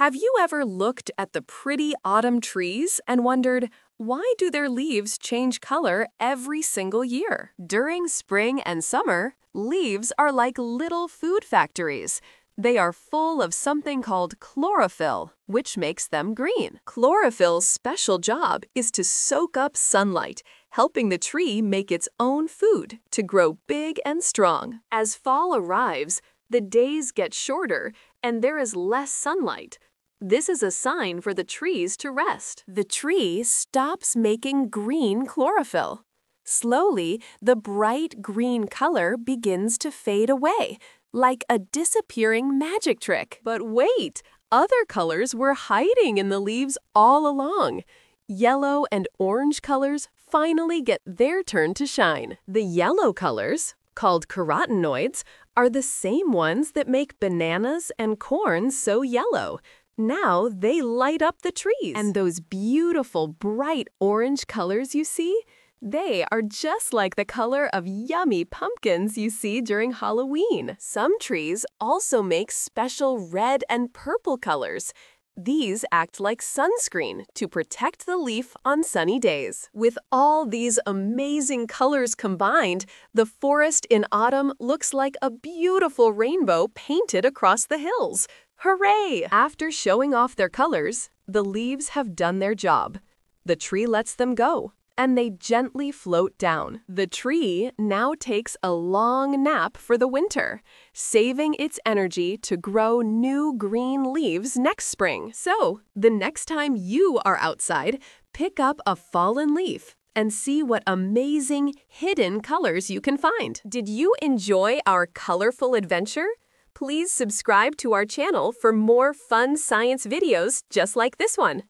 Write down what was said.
Have you ever looked at the pretty autumn trees and wondered, why do their leaves change color every single year? During spring and summer, leaves are like little food factories. They are full of something called chlorophyll, which makes them green. Chlorophyll's special job is to soak up sunlight, helping the tree make its own food to grow big and strong. As fall arrives, the days get shorter and there is less sunlight. This is a sign for the trees to rest. The tree stops making green chlorophyll. Slowly, the bright green color begins to fade away, like a disappearing magic trick. But wait, other colors were hiding in the leaves all along. Yellow and orange colors finally get their turn to shine. The yellow colors, called carotenoids, are the same ones that make bananas and corn so yellow. Now they light up the trees. And those beautiful bright orange colors you see, they are just like the color of yummy pumpkins you see during Halloween. Some trees also make special red and purple colors. These act like sunscreen to protect the leaf on sunny days. With all these amazing colors combined, the forest in autumn looks like a beautiful rainbow painted across the hills. Hooray! After showing off their colors, the leaves have done their job. The tree lets them go, and they gently float down. The tree now takes a long nap for the winter, saving its energy to grow new green leaves next spring. So, the next time you are outside, pick up a fallen leaf and see what amazing hidden colors you can find. Did you enjoy our colorful adventure? Please subscribe to our channel for more fun science videos just like this one.